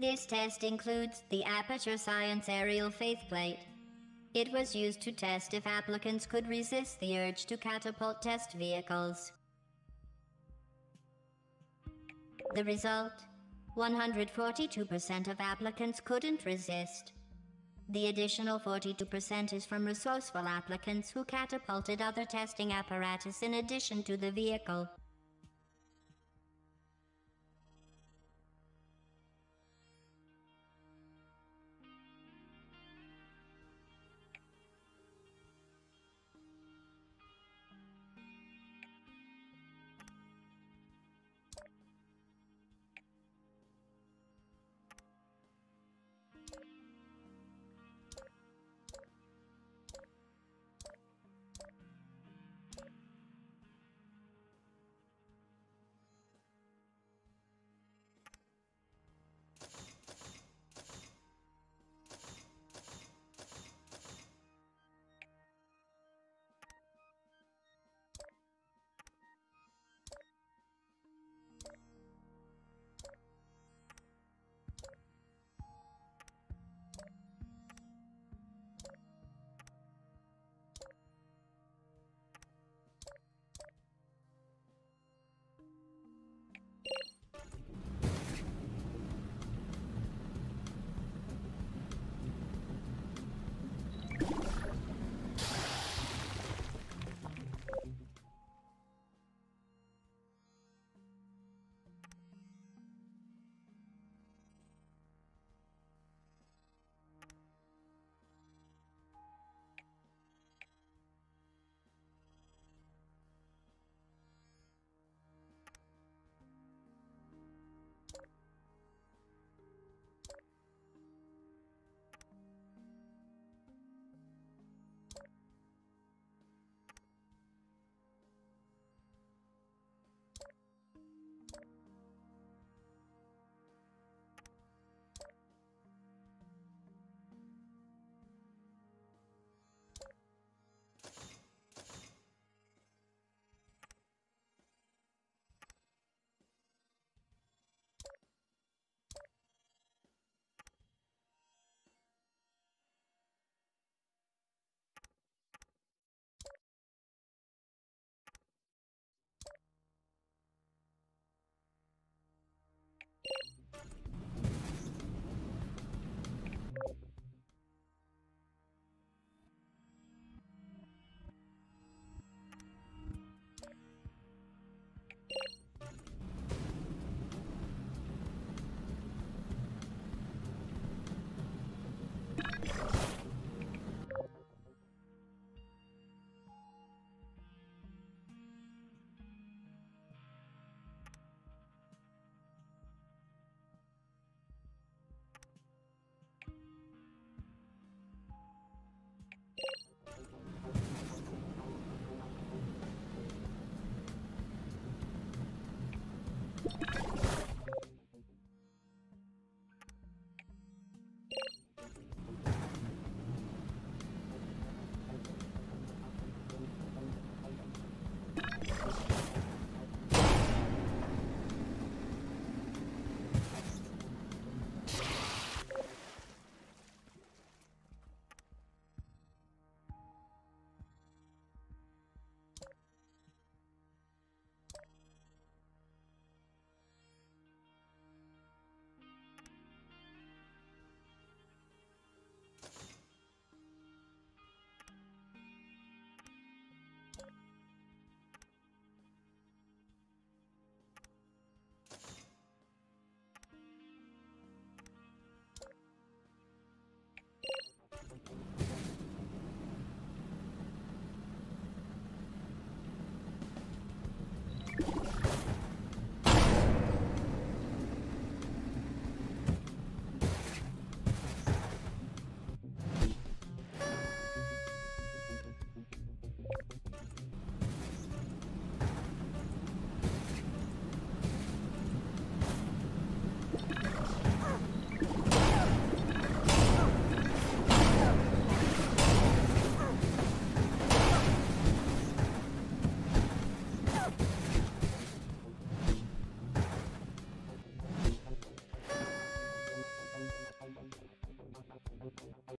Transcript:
This test includes the Aperture Science Aerial Faithplate. It was used to test if applicants could resist the urge to catapult test vehicles. The result 142% of applicants couldn't resist. The additional 42% is from resourceful applicants who catapulted other testing apparatus in addition to the vehicle.